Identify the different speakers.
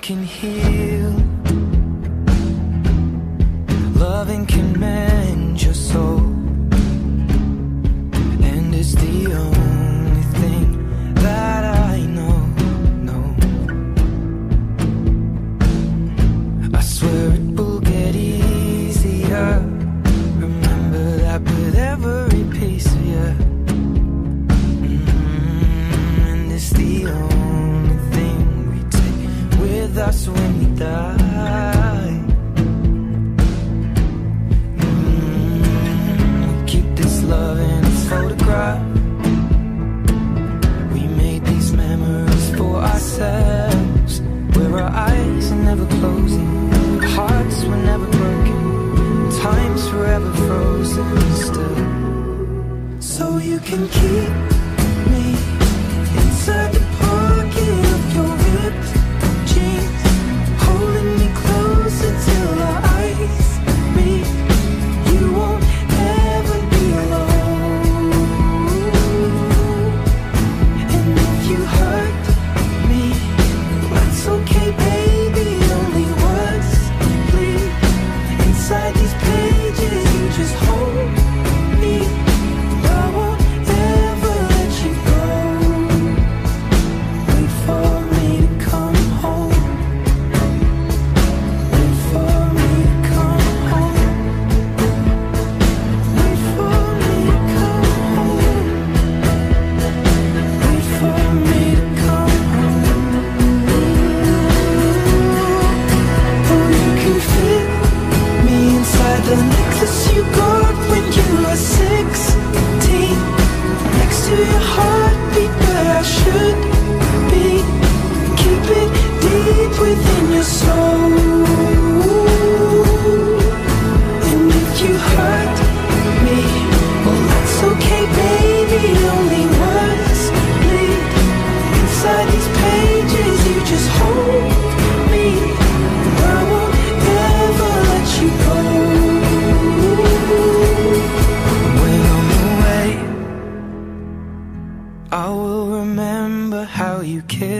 Speaker 1: can heal. Loving can us when we die. Mm, we keep this love in its photograph. We made these memories for ourselves. Where our eyes are never closing, hearts were never broken, time's forever frozen still. So you can keep